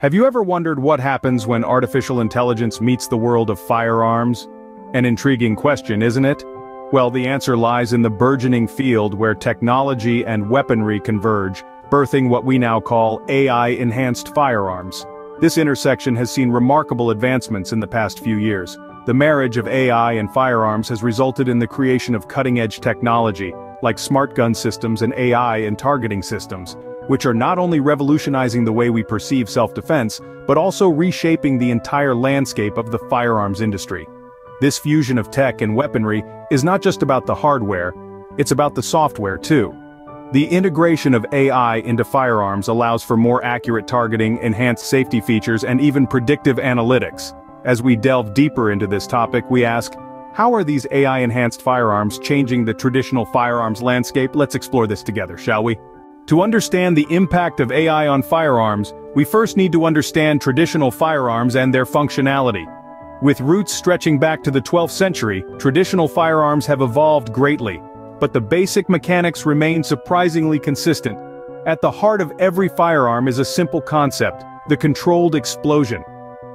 Have you ever wondered what happens when artificial intelligence meets the world of firearms? An intriguing question, isn't it? Well, the answer lies in the burgeoning field where technology and weaponry converge, birthing what we now call AI-enhanced firearms. This intersection has seen remarkable advancements in the past few years. The marriage of AI and firearms has resulted in the creation of cutting-edge technology, like smart gun systems and AI and targeting systems, which are not only revolutionizing the way we perceive self-defense, but also reshaping the entire landscape of the firearms industry. This fusion of tech and weaponry is not just about the hardware, it's about the software too. The integration of AI into firearms allows for more accurate targeting, enhanced safety features and even predictive analytics. As we delve deeper into this topic we ask, how are these AI-enhanced firearms changing the traditional firearms landscape? Let's explore this together, shall we? To understand the impact of AI on firearms, we first need to understand traditional firearms and their functionality. With roots stretching back to the 12th century, traditional firearms have evolved greatly, but the basic mechanics remain surprisingly consistent. At the heart of every firearm is a simple concept, the controlled explosion.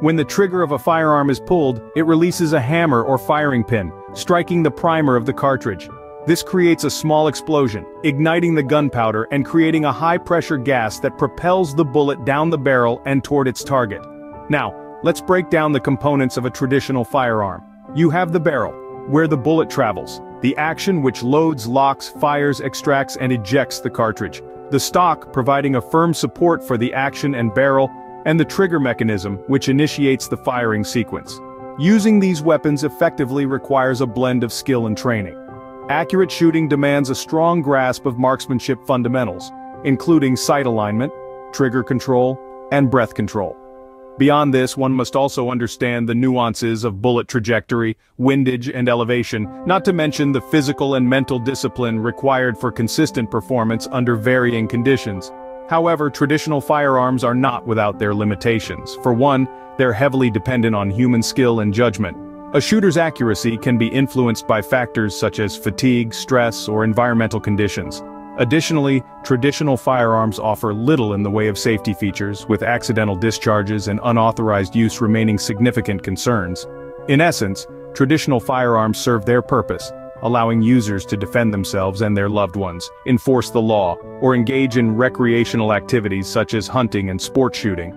When the trigger of a firearm is pulled, it releases a hammer or firing pin, striking the primer of the cartridge. This creates a small explosion, igniting the gunpowder and creating a high-pressure gas that propels the bullet down the barrel and toward its target. Now, let's break down the components of a traditional firearm. You have the barrel, where the bullet travels, the action which loads, locks, fires, extracts and ejects the cartridge, the stock providing a firm support for the action and barrel, and the trigger mechanism which initiates the firing sequence. Using these weapons effectively requires a blend of skill and training. Accurate shooting demands a strong grasp of marksmanship fundamentals, including sight alignment, trigger control, and breath control. Beyond this one must also understand the nuances of bullet trajectory, windage and elevation, not to mention the physical and mental discipline required for consistent performance under varying conditions. However, traditional firearms are not without their limitations. For one, they're heavily dependent on human skill and judgment, a shooter's accuracy can be influenced by factors such as fatigue, stress, or environmental conditions. Additionally, traditional firearms offer little in the way of safety features, with accidental discharges and unauthorized use remaining significant concerns. In essence, traditional firearms serve their purpose, allowing users to defend themselves and their loved ones, enforce the law, or engage in recreational activities such as hunting and sport shooting.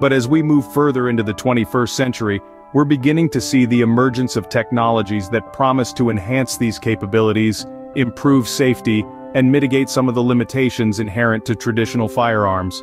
But as we move further into the 21st century, we're beginning to see the emergence of technologies that promise to enhance these capabilities, improve safety, and mitigate some of the limitations inherent to traditional firearms.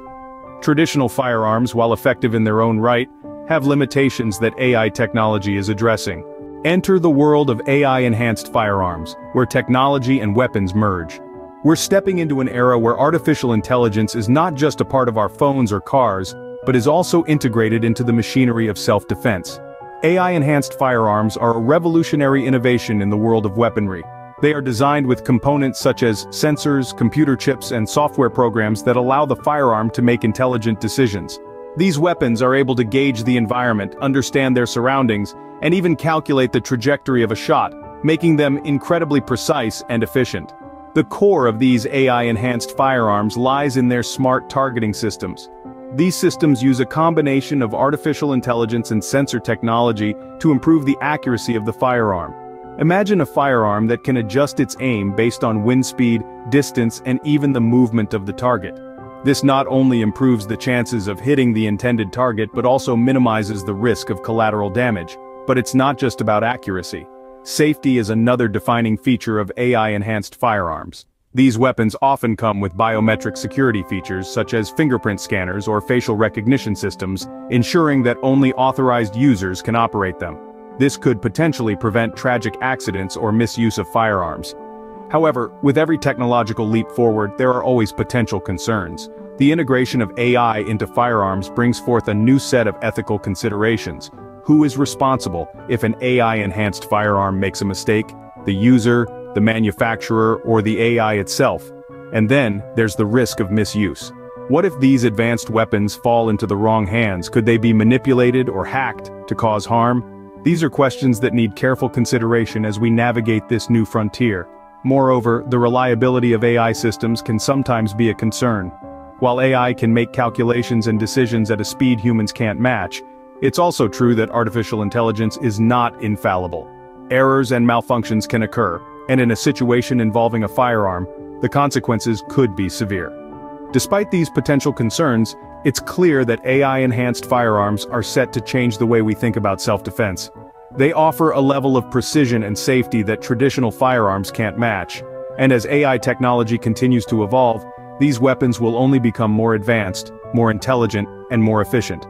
Traditional firearms, while effective in their own right, have limitations that AI technology is addressing. Enter the world of AI-enhanced firearms, where technology and weapons merge. We're stepping into an era where artificial intelligence is not just a part of our phones or cars, but is also integrated into the machinery of self-defense. AI-enhanced firearms are a revolutionary innovation in the world of weaponry. They are designed with components such as sensors, computer chips and software programs that allow the firearm to make intelligent decisions. These weapons are able to gauge the environment, understand their surroundings, and even calculate the trajectory of a shot, making them incredibly precise and efficient. The core of these AI-enhanced firearms lies in their smart targeting systems. These systems use a combination of artificial intelligence and sensor technology to improve the accuracy of the firearm. Imagine a firearm that can adjust its aim based on wind speed, distance and even the movement of the target. This not only improves the chances of hitting the intended target but also minimizes the risk of collateral damage. But it's not just about accuracy. Safety is another defining feature of AI-enhanced firearms. These weapons often come with biometric security features such as fingerprint scanners or facial recognition systems, ensuring that only authorized users can operate them. This could potentially prevent tragic accidents or misuse of firearms. However, with every technological leap forward there are always potential concerns. The integration of AI into firearms brings forth a new set of ethical considerations. Who is responsible if an AI-enhanced firearm makes a mistake? The user, the manufacturer, or the AI itself. And then, there's the risk of misuse. What if these advanced weapons fall into the wrong hands? Could they be manipulated or hacked to cause harm? These are questions that need careful consideration as we navigate this new frontier. Moreover, the reliability of AI systems can sometimes be a concern. While AI can make calculations and decisions at a speed humans can't match, it's also true that artificial intelligence is not infallible. Errors and malfunctions can occur, and in a situation involving a firearm, the consequences could be severe. Despite these potential concerns, it's clear that AI-enhanced firearms are set to change the way we think about self-defense. They offer a level of precision and safety that traditional firearms can't match, and as AI technology continues to evolve, these weapons will only become more advanced, more intelligent, and more efficient.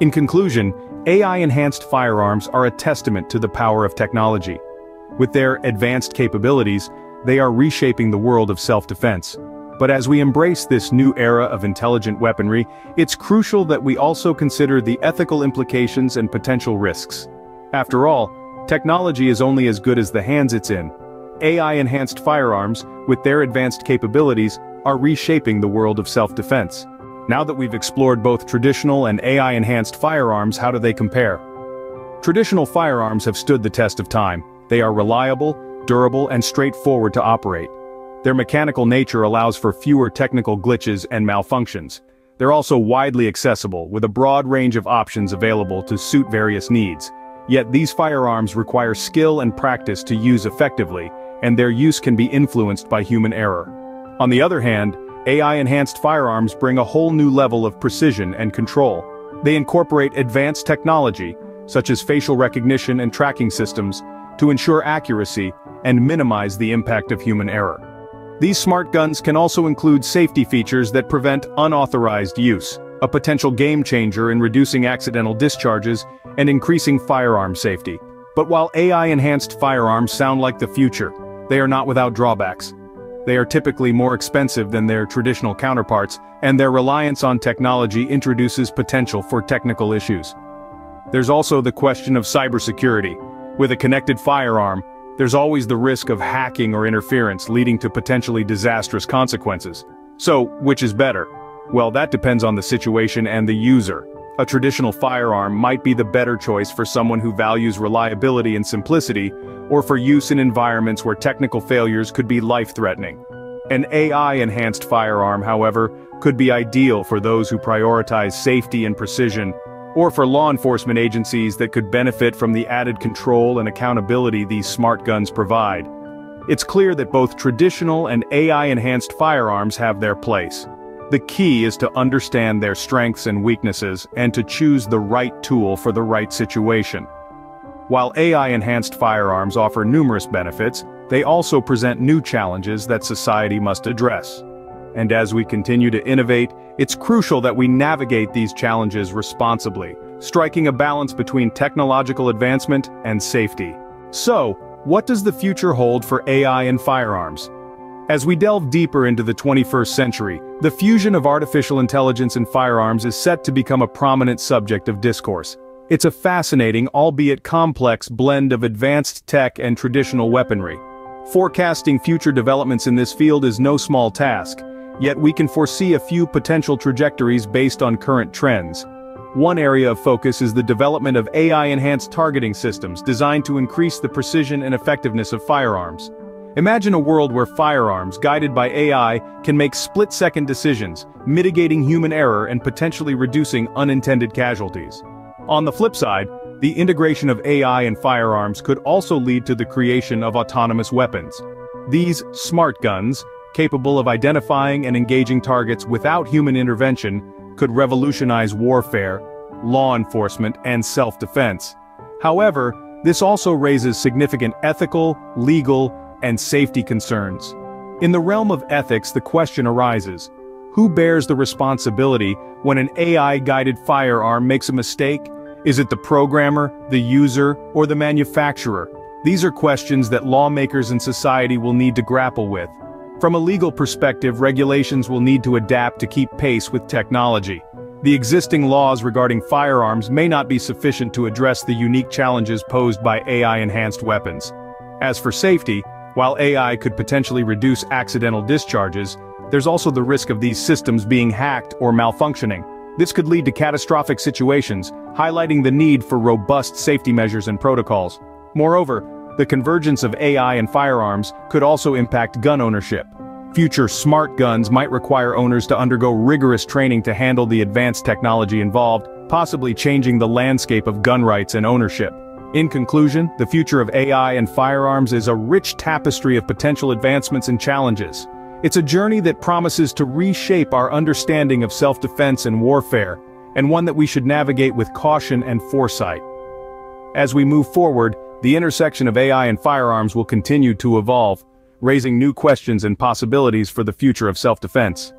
In conclusion, AI-enhanced firearms are a testament to the power of technology. With their advanced capabilities, they are reshaping the world of self-defense. But as we embrace this new era of intelligent weaponry, it's crucial that we also consider the ethical implications and potential risks. After all, technology is only as good as the hands it's in. AI-enhanced firearms, with their advanced capabilities, are reshaping the world of self-defense. Now that we've explored both traditional and AI-enhanced firearms how do they compare? Traditional firearms have stood the test of time. They are reliable, durable and straightforward to operate. Their mechanical nature allows for fewer technical glitches and malfunctions. They're also widely accessible, with a broad range of options available to suit various needs. Yet these firearms require skill and practice to use effectively, and their use can be influenced by human error. On the other hand, AI-enhanced firearms bring a whole new level of precision and control. They incorporate advanced technology, such as facial recognition and tracking systems, to ensure accuracy and minimize the impact of human error. These smart guns can also include safety features that prevent unauthorized use, a potential game changer in reducing accidental discharges and increasing firearm safety. But while AI-enhanced firearms sound like the future, they are not without drawbacks. They are typically more expensive than their traditional counterparts, and their reliance on technology introduces potential for technical issues. There's also the question of cybersecurity. With a connected firearm, there's always the risk of hacking or interference leading to potentially disastrous consequences. So, which is better? Well, that depends on the situation and the user. A traditional firearm might be the better choice for someone who values reliability and simplicity, or for use in environments where technical failures could be life-threatening. An AI-enhanced firearm, however, could be ideal for those who prioritize safety and precision, or for law enforcement agencies that could benefit from the added control and accountability these smart guns provide. It's clear that both traditional and AI-enhanced firearms have their place. The key is to understand their strengths and weaknesses and to choose the right tool for the right situation. While AI-enhanced firearms offer numerous benefits, they also present new challenges that society must address. And as we continue to innovate, it's crucial that we navigate these challenges responsibly, striking a balance between technological advancement and safety. So, what does the future hold for AI and firearms? As we delve deeper into the 21st century, the fusion of artificial intelligence and firearms is set to become a prominent subject of discourse. It's a fascinating, albeit complex, blend of advanced tech and traditional weaponry. Forecasting future developments in this field is no small task, Yet we can foresee a few potential trajectories based on current trends. One area of focus is the development of AI-enhanced targeting systems designed to increase the precision and effectiveness of firearms. Imagine a world where firearms, guided by AI, can make split-second decisions, mitigating human error and potentially reducing unintended casualties. On the flip side, the integration of AI in firearms could also lead to the creation of autonomous weapons. These smart guns, capable of identifying and engaging targets without human intervention, could revolutionize warfare, law enforcement, and self-defense. However, this also raises significant ethical, legal, and safety concerns. In the realm of ethics the question arises, who bears the responsibility when an AI-guided firearm makes a mistake? Is it the programmer, the user, or the manufacturer? These are questions that lawmakers and society will need to grapple with. From a legal perspective regulations will need to adapt to keep pace with technology. The existing laws regarding firearms may not be sufficient to address the unique challenges posed by AI-enhanced weapons. As for safety, while AI could potentially reduce accidental discharges, there's also the risk of these systems being hacked or malfunctioning. This could lead to catastrophic situations, highlighting the need for robust safety measures and protocols. Moreover, the convergence of AI and firearms could also impact gun ownership. Future smart guns might require owners to undergo rigorous training to handle the advanced technology involved, possibly changing the landscape of gun rights and ownership. In conclusion, the future of AI and firearms is a rich tapestry of potential advancements and challenges. It's a journey that promises to reshape our understanding of self-defense and warfare, and one that we should navigate with caution and foresight. As we move forward, the intersection of AI and firearms will continue to evolve, raising new questions and possibilities for the future of self-defense.